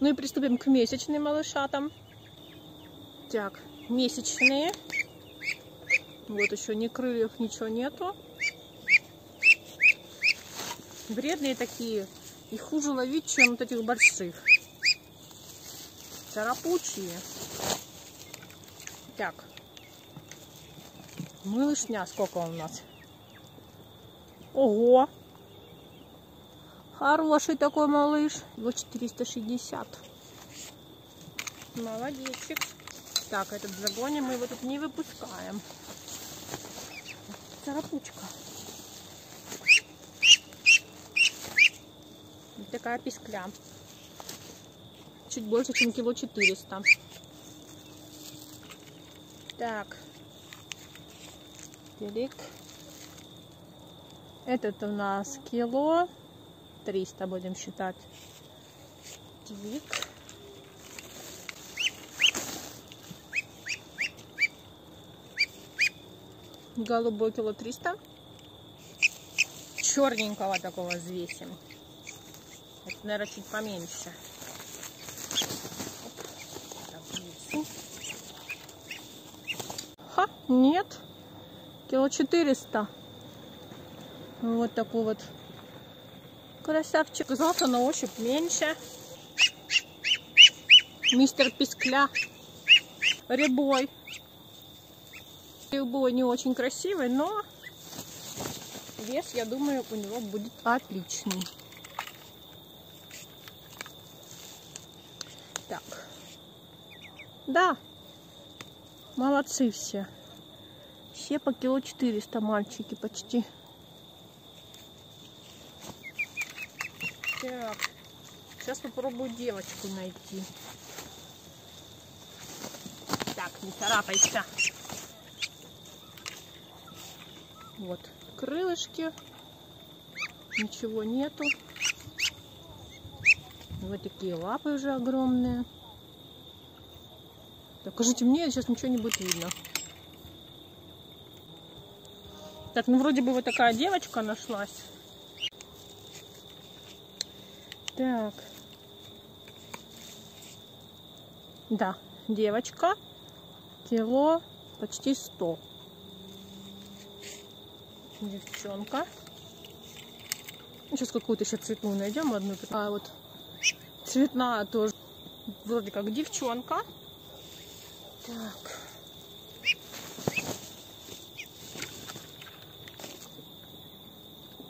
Ну и приступим к месячным малышатам. Так, месячные. Вот еще ни крыльев, ничего нету. Вредные такие. И хуже ловить, чем вот этих больших. Царапучие. Так. Малышня сколько у нас? Ого! Хороший такой малыш. Его 460. Молодечек. Так, этот загоним, мы его тут не выпускаем. Царапучка. Вот такая пискля. Чуть больше, чем кило 400. Так. Телек. Этот у нас кило 300 будем считать. Твик. Голубой кило 300. Черненького такого взвесим. Это, наверное, чуть поменьше. Ха, нет. Кило 400. Вот такой вот красавчик. Казался на ощупь меньше. Мистер Пискля. Рябой. Рябой не очень красивый, но вес, я думаю, у него будет отличный. Так. Да. Молодцы все. Все по кило 400 мальчики почти. Так. Сейчас попробую девочку найти. Так, не царапайся. Вот крылышки. Ничего нету. Вот такие лапы уже огромные. Так, уже темнее, сейчас ничего не будет видно. Так, ну вроде бы вот такая девочка нашлась. Так. Да, девочка. Кило почти 100. Девчонка. Сейчас какую-то еще цветную найдем одну. А вот цветная тоже. Вроде как девчонка. Так.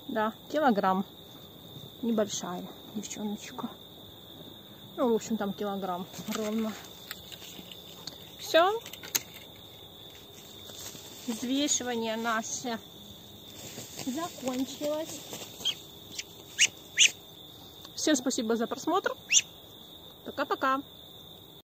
Да, килограмм. Небольшая девчоночка. Ну, в общем, там килограмм ровно. Все. Взвешивание наше закончилось. Всем спасибо за просмотр. Пока-пока.